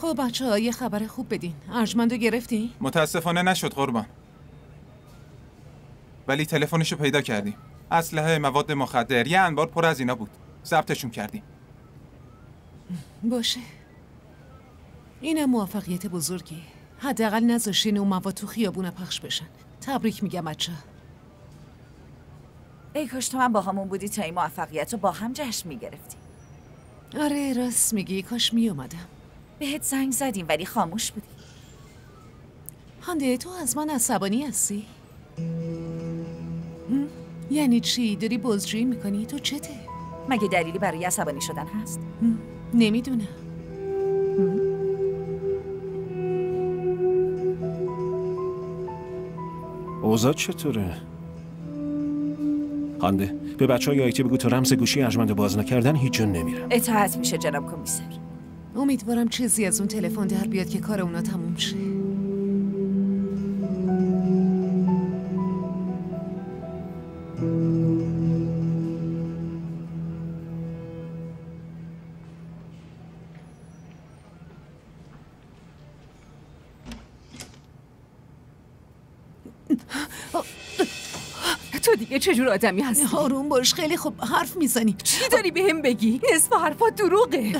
خب بچه ها یه خبر خوب بدین. ارجمندو گرفتی؟ متاسفانه نشد قربان. ولی تلفنشو پیدا کردیم. اسلحه مواد مخدر یه انبار پر از اینا بود. ضبطشون کردیم. باشه. اینم موفقیت بزرگی. حداقل نذاشتین اون مواد تو خیابون پخش بشن. تبریک میگم بچه ای کاش تو من با همون بودی تا این موفقیت رو با هم جشن می‌گرفتیم آره راست میگی. کاش میومدم بهت زنگ زدیم ولی خاموش بودی هانده تو از من عصبانی هستی؟ هم؟ یعنی چی؟ داری بزجویی می‌کنی؟ تو چته؟ مگه دلیلی برای عصبانی شدن هست؟ نمی‌دونم اوضاع چطوره؟ هانده به بچه های آیتی بگو تو رمز گوشی ارجمند باز نکردن هیچ جا نمیرم اطاعت میشه جناب کمیسر امیدوارم چیزی از اون تلفن در بیاد که کار اونا تموم شه. تو دیگه چجور آدمی هستی؟ آروم باش خیلی خوب حرف می‌زنی چی داری به هم بگی؟ نصف حرفات دروغه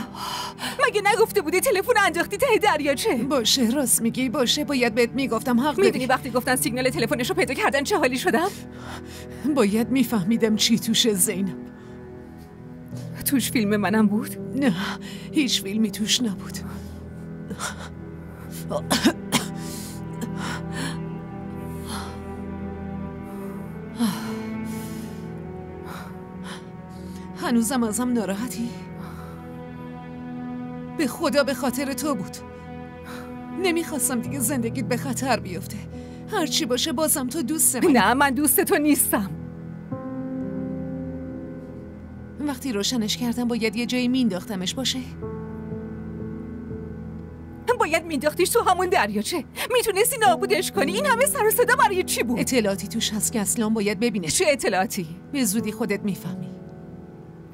مگه نگفته بودی تلفن انداختی ته دریاچه باشه راست میگی باشه باید بهت می‌گفتم حق می‌دونی وقتی گفتن سیگنال تلفنش رو پیدا کردن چه حالی شدم؟ باید میفهمیدم چی توشه زینب توش فیلم منم بود؟ نه هیچ فیلمی توش نبود هنوزم ازم ناراحتی؟ به خدا به خاطر تو بود. نمی‌خواستم دیگه زندگیت به خطر بیفته. هرچی باشه بازم تو دوست من نه من دوست تو نیستم. وقتی روشنش کردم باید یه جایی مینداختمش باشه؟ باید مینداختیش تو همون دریاچه. می‌تونستی نابودش کنی. این همه سر و صدا برای چی بود؟ اطلاعاتی توش هست که اصلا باید ببینش. چه اطلاعاتی؟ به زودی خودت می‌فهمی.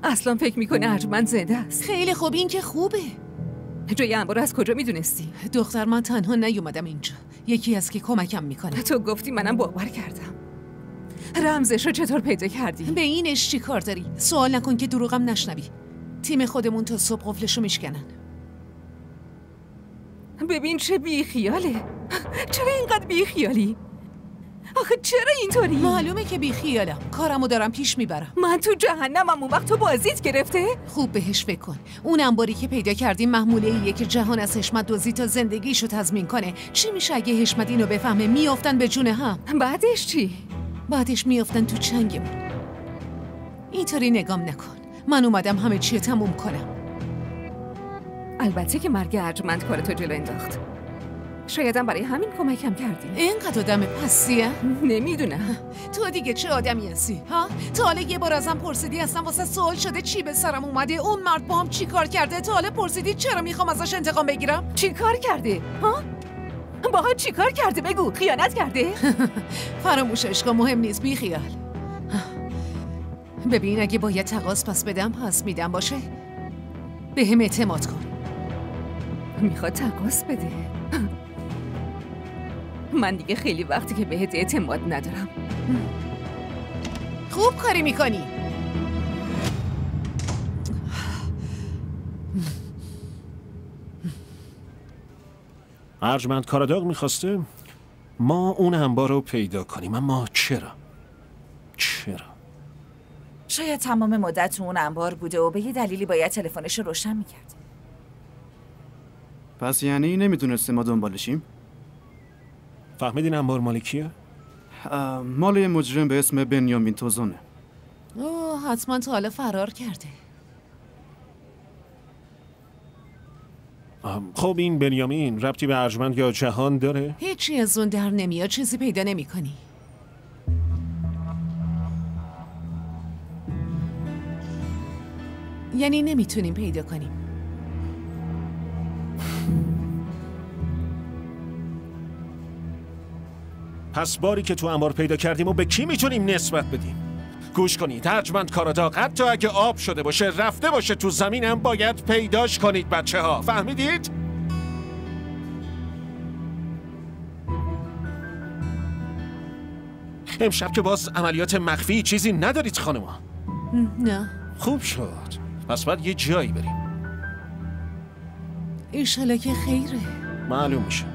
اصلا فکر می‌کنه ارجمند زنده است؟ خیلی خوب این که خوبه. جای انبار از کجا می‌دونستی؟ دختر من تنها نیومدم اینجا. یکی از که کمکم می‌کنه. تو گفتی منم باور کردم. رمزش رو چطور پیدا کردی؟ به اینش چی کار داری؟ سوال نکن که دروغم نشنوی. تیم خودمون تا صبح قفلشو میشکنن. ببین چه بیخیاله. چرا اینقدر بیخیالی؟ آخه چرا اینطوری؟ معلومه که بیخیالم. کارمو دارم پیش می‌برم. من تو جهنمم اون وقت تو بازیت گرفته؟ خوب بهش فکر کن. اون انباری که پیدا کردیم محموله ایه که جهان از حشمت دزدی تا زندگیشو تضمین کنه. چی میشه اگه حشمت اینو بفهمه؟ میافتن به جون هم. بعدش چی؟ بعدش میافتن تو چنگمون. اینطوری نگام نکن. من اومدم همه چی رو تموم کنم. البته که مرگ ارجمند کار تو جلو انداخت. شایدم برای همین کمکم کردی. اینقدر آدم پسیه. نمی‌دونم. تو دیگه چه آدمی هستی ها؟ تا حالا یه بار ازم پرسیدی اصلا واسه سوال شده چی به سرم اومده؟ اون مرد با هم چی کار کرده؟ تا حالا پرسیدی چرا می‌خوام ازش انتقام بگیرم؟ چی کار کرده؟ ها؟ باها چی کار کرده؟ بگو خیانت کرده؟ فراموشش کن مهم نیست بی خیال. ببین اگه باید تقاس پس بدم پس میدم باشه؟ به هم اعتماد کن. می‌خواد تقاس بده. من دیگه خیلی وقتی که بهت اعتماد ندارم خوب کاری می‌کنی ارجمند کاراداغ می‌خواسته ما اون انبار رو پیدا کنیم اما چرا؟ چرا؟ شاید تمام مدت تو اون انبار بوده و به یه دلیلی باید تلفنش رو روشن می‌کرد پس یعنی نمی‌دونسته ما دنبالشیم؟ فهمیدین انبار مال کیه؟ مال یه مجرم به اسم بنیامین توزونه اوه حتما تا حالا فرار کرده خب این بنیامین ربطی به ارجمند یا جهان داره؟ هیچی از اون در نمیاد چیزی پیدا نمی کنی. یعنی نمی‌تونیم پیدا کنیم پس باری که تو امار پیدا کردیم و به کی می‌تونیم نسبت بدیم؟ گوش کنید هرچمند کارادا حتی اگه آب شده باشه رفته باشه تو زمینم باید پیداش کنید بچه ها فهمیدید؟ امشب که باز عملیات مخفی چیزی ندارید خانما نه. خوب شد. پس باید یه جایی بریم. ایشالا که خیره. معلوم میشه.